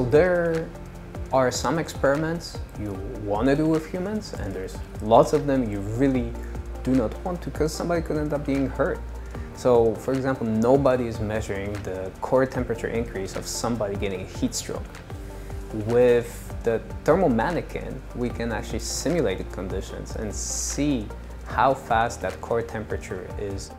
So there are some experiments you want to do with humans and there's lots of them you really do not want to because somebody could end up being hurt. So for example, nobody is measuring the core temperature increase of somebody getting a heat stroke. With the thermal mannequin, we can actually simulate the conditions and see how fast that core temperature is.